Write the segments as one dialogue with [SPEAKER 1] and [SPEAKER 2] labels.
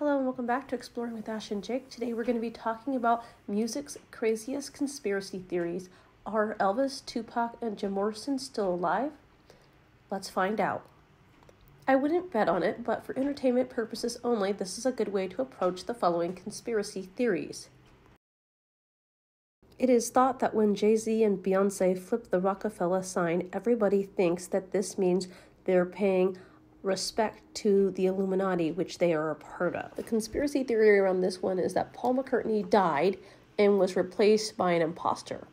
[SPEAKER 1] Hello and welcome back to Exploring with Ash and Jake. Today we're going to be talking about music's craziest conspiracy theories. Are Elvis, Tupac, and Jim Morrison still alive? Let's find out. I wouldn't bet on it, but for entertainment purposes only, this is a good way to approach the following conspiracy theories. It is thought that when Jay Z and Beyonce flip the Rockefeller sign, everybody thinks that this means they're paying respect to the Illuminati, which they are a part of. The conspiracy theory around this one is that Paul McCartney died and was replaced by an impostor.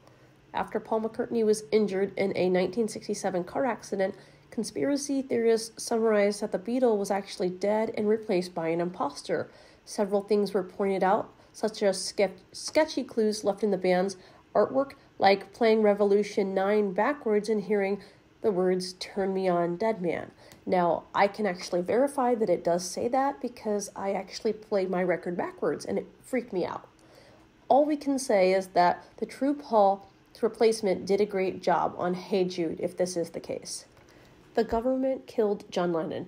[SPEAKER 1] After Paul McCartney was injured in a 1967 car accident, conspiracy theorists summarized that the Beatle was actually dead and replaced by an impostor. Several things were pointed out, such as ske- sketchy clues left in the band's artwork, like playing Revolution 9 backwards and hearing the words Turn Me On, Dead Man. Now, I can actually verify that it does say that because I actually played my record backwards and it freaked me out. All we can say is that the true Paul's replacement did a great job on Hey Jude, if this is the case. The government killed John Lennon.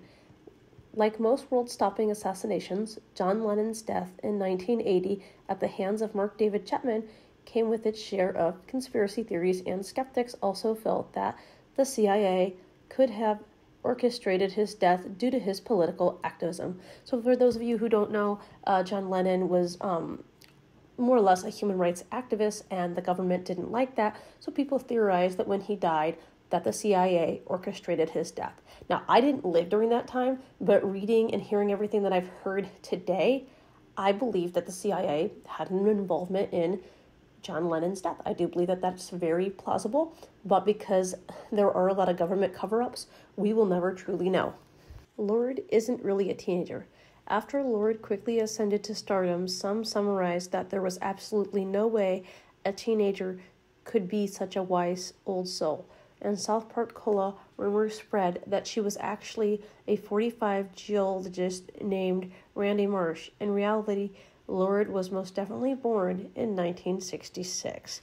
[SPEAKER 1] Like most world stopping assassinations, John Lennon's death in 1980 at the hands of Mark David Chapman came with its share of conspiracy theories, and skeptics also felt that the CIA could have orchestrated his death due to his political activism. So, for those of you who don't know, uh, John Lennon was um, more or less a human rights activist, and the government didn't like that. So, people theorized that when he died, that the CIA orchestrated his death. Now, I didn't live during that time, but reading and hearing everything that I've heard today, I believe that the CIA had an involvement in John Lennon's death. I do believe that that's very plausible, but because there are a lot of government cover ups, we will never truly know. Lorde isn't really a teenager. After Lorde quickly ascended to stardom, some summarized that there was absolutely no way a teenager could be such a wise old soul. In South Park Cola, rumors spread that she was actually a 45 geologist named Randy Marsh. In reality, Lorde was most definitely born in 1966.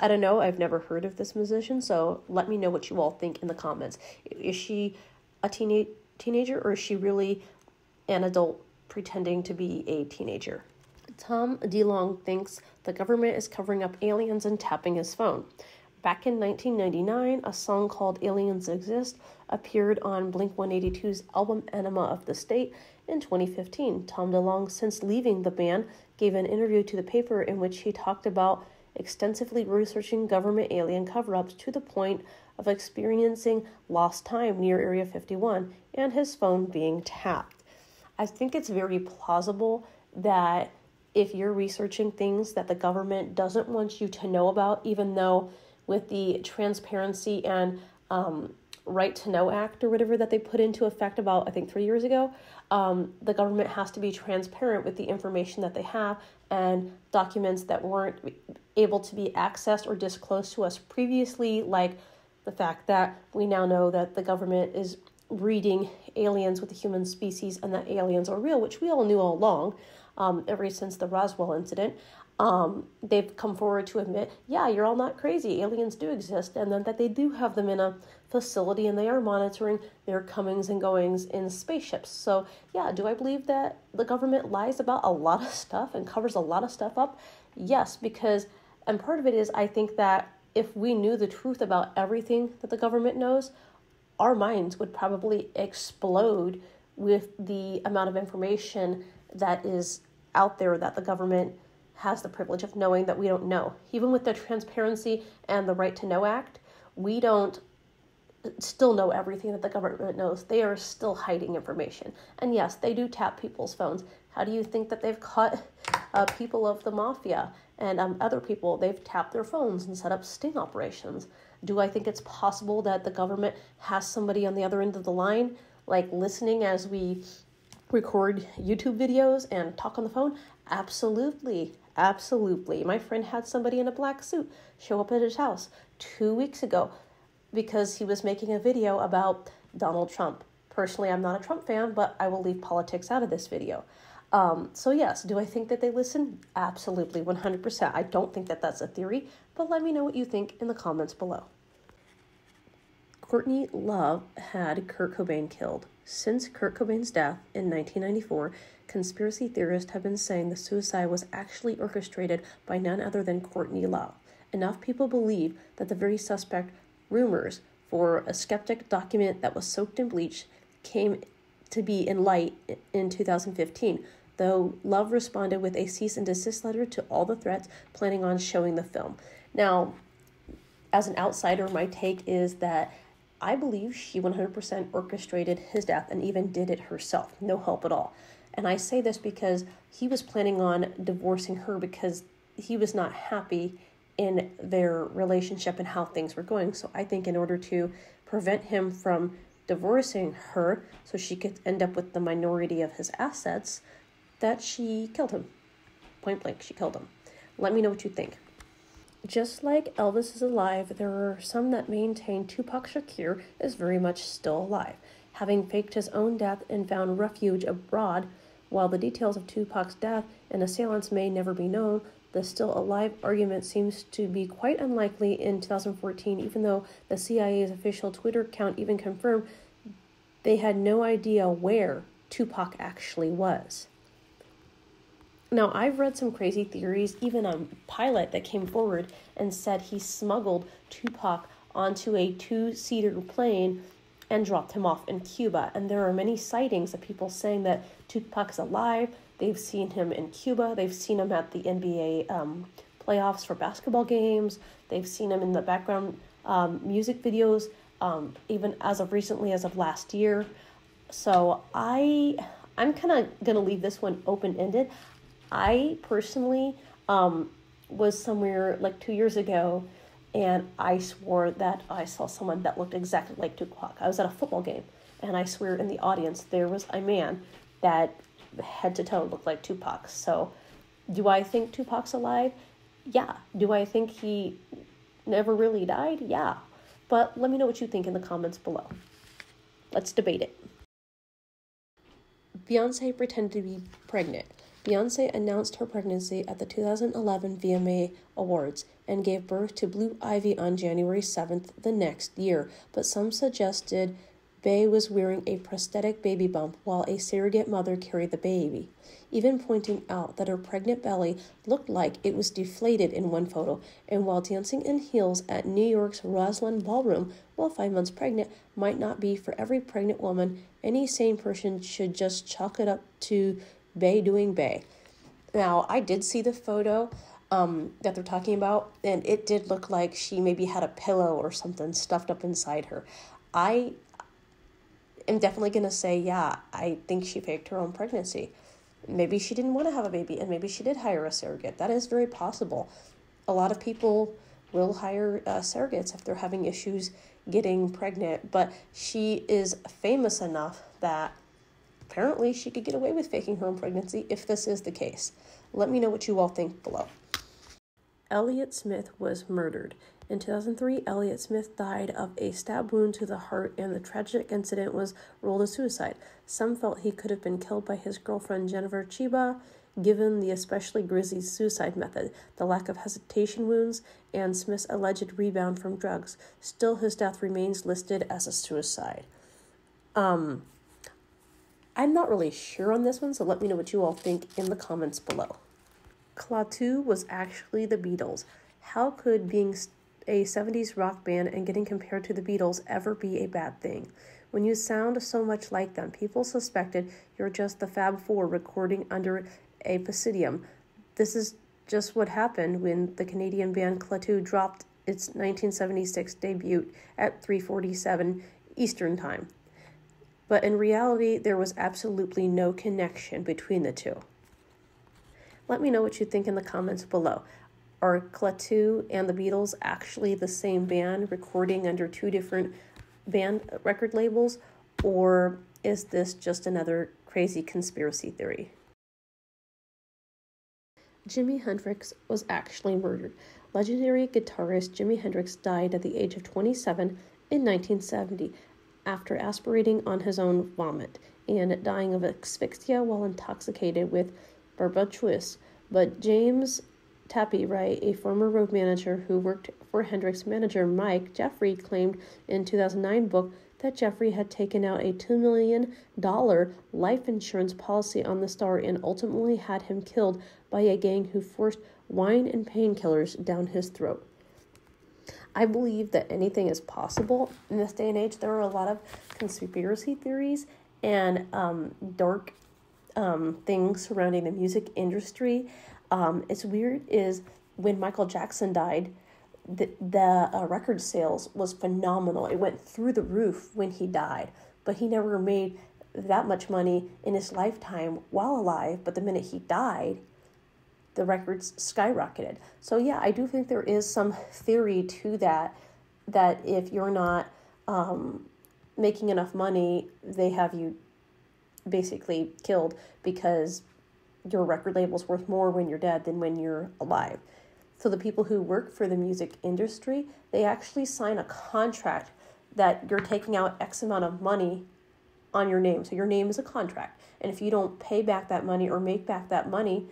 [SPEAKER 1] I don't know, I've never heard of this musician, so let me know what you all think in the comments. Is she a teenage teenager or is she really an adult pretending to be a teenager? Tom DeLonge thinks the government is covering up aliens and tapping his phone. Back in 1999, a song called Aliens Exist appeared on Blink 182's album Enema of the State in 2015. Tom DeLonge, since leaving the band, gave an interview to the paper in which he talked about extensively researching government alien cover ups to the point of experiencing lost time near Area 51 and his phone being tapped. I think it's very plausible that if you're researching things that the government doesn't want you to know about, even though with the transparency and um, right to know act or whatever that they put into effect about i think three years ago um, the government has to be transparent with the information that they have and documents that weren't able to be accessed or disclosed to us previously like the fact that we now know that the government is breeding aliens with the human species and that aliens are real which we all knew all along um, ever since the roswell incident um, they've come forward to admit, yeah, you're all not crazy. Aliens do exist, and then that they do have them in a facility and they are monitoring their comings and goings in spaceships. So, yeah, do I believe that the government lies about a lot of stuff and covers a lot of stuff up? Yes, because, and part of it is I think that if we knew the truth about everything that the government knows, our minds would probably explode with the amount of information that is out there that the government has the privilege of knowing that we don't know. Even with the Transparency and the Right to Know Act, we don't still know everything that the government knows. They are still hiding information. And yes, they do tap people's phones. How do you think that they've caught uh, people of the mafia and um, other people? They've tapped their phones and set up sting operations. Do I think it's possible that the government has somebody on the other end of the line, like listening as we record YouTube videos and talk on the phone? Absolutely. Absolutely. My friend had somebody in a black suit show up at his house two weeks ago because he was making a video about Donald Trump. Personally, I'm not a Trump fan, but I will leave politics out of this video. Um, so, yes, do I think that they listen? Absolutely, 100%. I don't think that that's a theory, but let me know what you think in the comments below. Courtney Love had Kurt Cobain killed. Since Kurt Cobain's death in 1994, conspiracy theorists have been saying the suicide was actually orchestrated by none other than Courtney Love. Enough people believe that the very suspect rumors for a skeptic document that was soaked in bleach came to be in light in 2015, though Love responded with a cease and desist letter to all the threats, planning on showing the film. Now, as an outsider, my take is that I believe she 100% orchestrated his death and even did it herself, no help at all. And I say this because he was planning on divorcing her because he was not happy in their relationship and how things were going. So I think in order to prevent him from divorcing her so she could end up with the minority of his assets, that she killed him. Point blank, she killed him. Let me know what you think. Just like Elvis is alive, there are some that maintain Tupac Shakur is very much still alive, having faked his own death and found refuge abroad. While the details of Tupac's death and assailants may never be known, the still alive argument seems to be quite unlikely in 2014, even though the CIA's official Twitter account even confirmed they had no idea where Tupac actually was. Now, I've read some crazy theories, even a pilot that came forward and said he smuggled Tupac onto a two seater plane and dropped him off in Cuba. And there are many sightings of people saying that Tupac's alive, They've seen him in Cuba. They've seen him at the NBA um, playoffs for basketball games. They've seen him in the background um, music videos, um, even as of recently as of last year. So I, I'm kind of gonna leave this one open ended. I personally um, was somewhere like two years ago, and I swore that I saw someone that looked exactly like Tupac. I was at a football game, and I swear in the audience there was a man that head to toe looked like Tupac. So, do I think Tupac's alive? Yeah. Do I think he never really died? Yeah. But let me know what you think in the comments below. Let's debate it. Beyonce pretended to be pregnant. Beyonce announced her pregnancy at the 2011 VMA Awards and gave birth to Blue Ivy on January 7th the next year, but some suggested Bey was wearing a prosthetic baby bump while a surrogate mother carried the baby, even pointing out that her pregnant belly looked like it was deflated in one photo, and while dancing in heels at New York's Roseland Ballroom while five months pregnant might not be for every pregnant woman, any sane person should just chalk it up to Bey doing Bey. Now, I did see the photo um, that they're talking about, and it did look like she maybe had a pillow or something stuffed up inside her. I am definitely going to say, yeah, I think she faked her own pregnancy. Maybe she didn't want to have a baby and maybe she did hire a surrogate. That is very possible. A lot of people will hire uh, surrogates if they're having issues getting pregnant, but she is famous enough that apparently she could get away with faking her own pregnancy if this is the case. Let me know what you all think below. Elliott Smith was murdered. In 2003, Elliott Smith died of a stab wound to the heart, and the tragic incident was ruled a suicide. Some felt he could have been killed by his girlfriend Jennifer Chiba, given the especially grisly suicide method, the lack of hesitation wounds, and Smith's alleged rebound from drugs. Still, his death remains listed as a suicide. Um, I'm not really sure on this one, so let me know what you all think in the comments below. Klaatu was actually the Beatles. How could being a 70s rock band and getting compared to the Beatles ever be a bad thing. When you sound so much like them, people suspected you're just the Fab Four recording under a Pseudonym. This is just what happened when the Canadian band Klaatu dropped its 1976 debut at 3:47 Eastern Time. But in reality, there was absolutely no connection between the two. Let me know what you think in the comments below. Are Klaatu and the Beatles actually the same band recording under two different band record labels, or is this just another crazy conspiracy theory? Jimi Hendrix was actually murdered. Legendary guitarist Jimi Hendrix died at the age of 27 in 1970 after aspirating on his own vomit and dying of asphyxia while intoxicated with barbiturates. But James Tappy Wright, a former road manager who worked for Hendrix manager Mike Jeffery, claimed in 2009 book that Jeffery had taken out a $2 million life insurance policy on the star and ultimately had him killed by a gang who forced wine and painkillers down his throat. I believe that anything is possible in this day and age. There are a lot of conspiracy theories and um, dark um, things surrounding the music industry. Um, it's weird is when Michael Jackson died, the, the uh, record sales was phenomenal. It went through the roof when he died, but he never made that much money in his lifetime while alive. But the minute he died, the records skyrocketed. So yeah, I do think there is some theory to that. That if you're not um, making enough money, they have you basically killed because your record label's worth more when you're dead than when you're alive. So the people who work for the music industry, they actually sign a contract that you're taking out X amount of money on your name. So your name is a contract. And if you don't pay back that money or make back that money,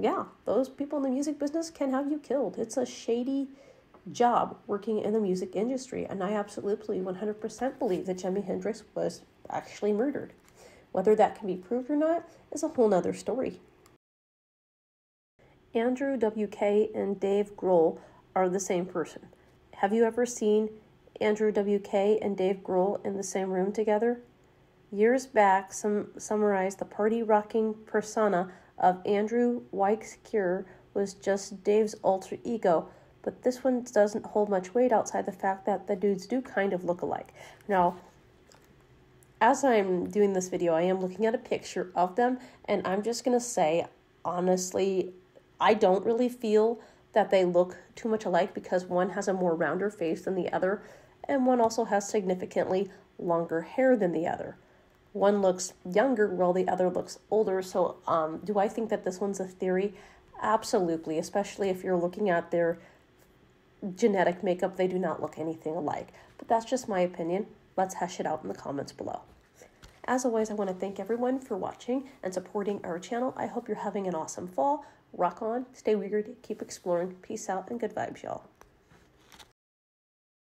[SPEAKER 1] yeah, those people in the music business can have you killed. It's a shady job working in the music industry. And I absolutely 100% believe that Jimi Hendrix was actually murdered. Whether that can be proved or not is a whole nother story. Andrew WK and Dave Grohl are the same person. Have you ever seen Andrew WK and Dave Grohl in the same room together? Years back, some summarized the party rocking persona of Andrew Weik's Cure was just Dave's alter ego, but this one doesn't hold much weight outside the fact that the dudes do kind of look alike. Now, as I'm doing this video, I am looking at a picture of them, and I'm just gonna say, honestly, I don't really feel that they look too much alike because one has a more rounder face than the other, and one also has significantly longer hair than the other. One looks younger while the other looks older. So, um, do I think that this one's a theory? Absolutely, especially if you're looking at their genetic makeup, they do not look anything alike. But that's just my opinion. Let's hash it out in the comments below. As always, I want to thank everyone for watching and supporting our channel. I hope you're having an awesome fall. Rock on, stay weird, keep exploring. Peace out, and good vibes, y'all.